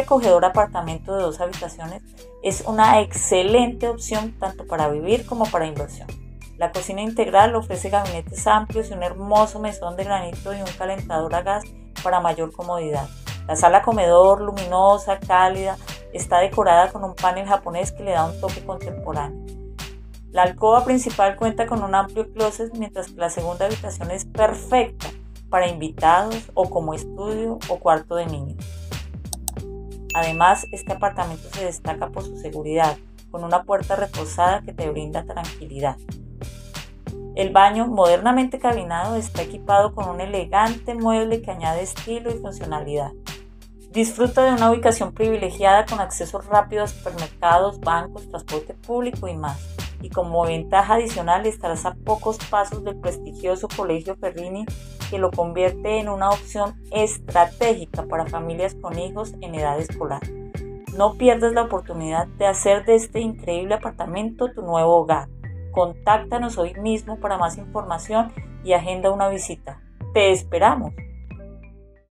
acogedor apartamento de dos habitaciones es una excelente opción tanto para vivir como para inversión. La cocina integral ofrece gabinetes amplios y un hermoso mesón de granito y un calentador a gas para mayor comodidad. La sala comedor, luminosa, cálida, está decorada con un panel japonés que le da un toque contemporáneo. La alcoba principal cuenta con un amplio closet, mientras que la segunda habitación es perfecta para invitados o como estudio o cuarto de niños. Además, este apartamento se destaca por su seguridad, con una puerta reforzada que te brinda tranquilidad. El baño, modernamente cabinado, está equipado con un elegante mueble que añade estilo y funcionalidad. Disfruta de una ubicación privilegiada con acceso rápido a supermercados, bancos, transporte público y más. Y como ventaja adicional estarás a pocos pasos del prestigioso Colegio Ferrini que lo convierte en una opción estratégica para familias con hijos en edad escolar. No pierdas la oportunidad de hacer de este increíble apartamento tu nuevo hogar. Contáctanos hoy mismo para más información y agenda una visita. Te esperamos.